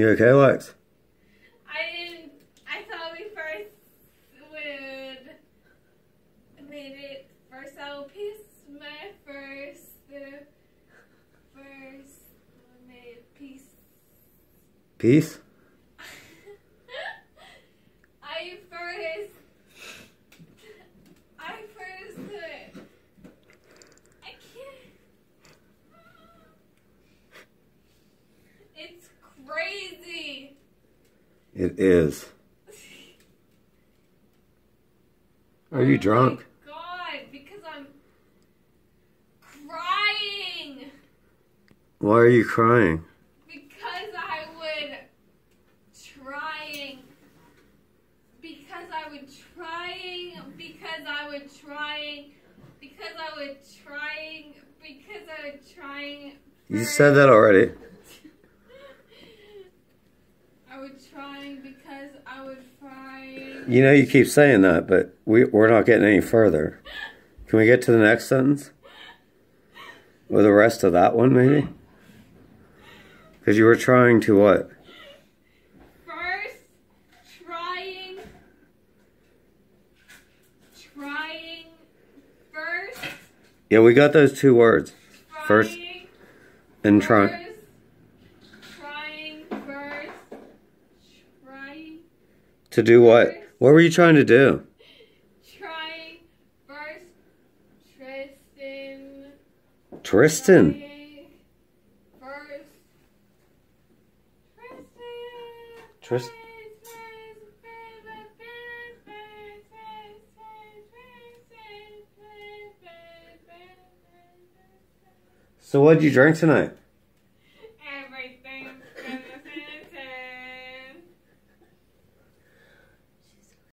You okay, Lex? I didn't. I thought we first would made it first. I'll piece my first. The first made piece. Peace? I first. I first. uh, I can't. It's crazy. It is. Are you Oh drunk? my God, because I'm crying. Why are you crying? Because I would trying. Because I would trying. Because I would trying. Because I would trying. Because I would trying. You said that already. I would trying because I would trying. You know you keep saying that, but we, we're not getting any further. Can we get to the next sentence? Or the rest of that one, maybe? Because you were trying to what? First, trying. Trying. First. Yeah, we got those two words. First And trying. First, trying first, trying, To do what? What were you trying to do? trying first, Tristan. Tristan. First, Tristan. Tris- So what did you drink tonight?